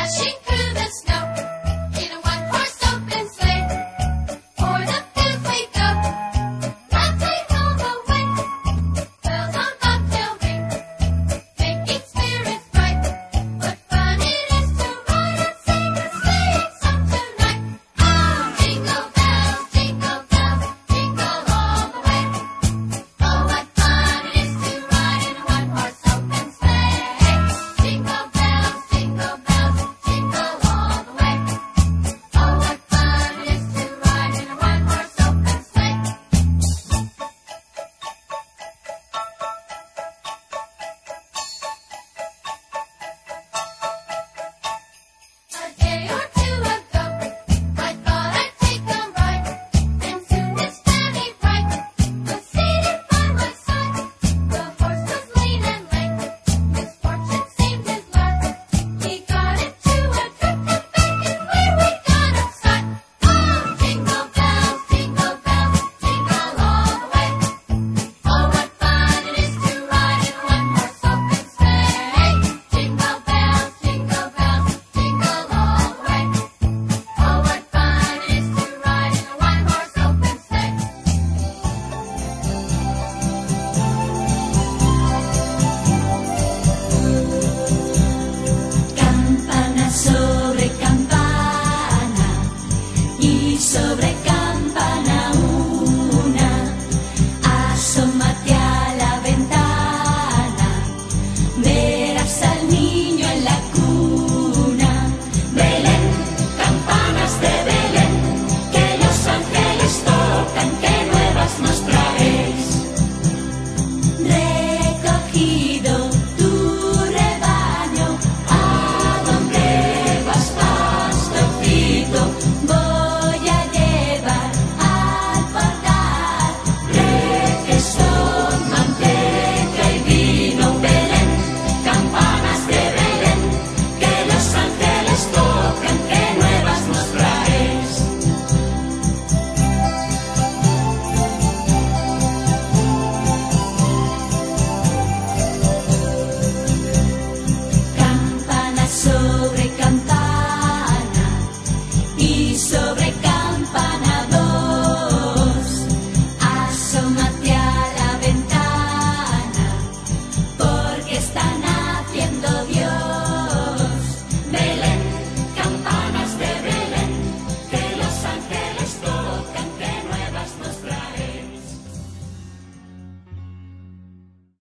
Parashi.